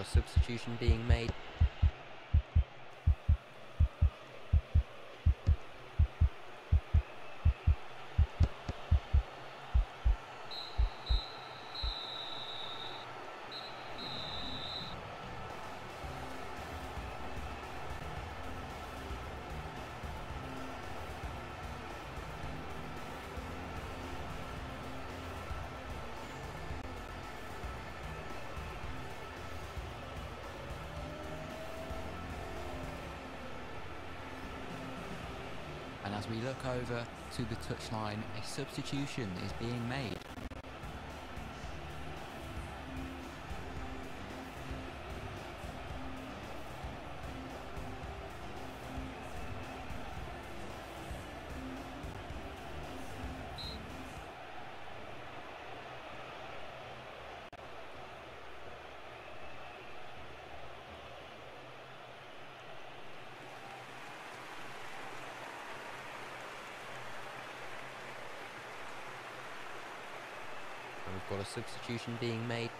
got a substitution being made. And as we look over to the touchline, a substitution is being made. We've got a substitution being made.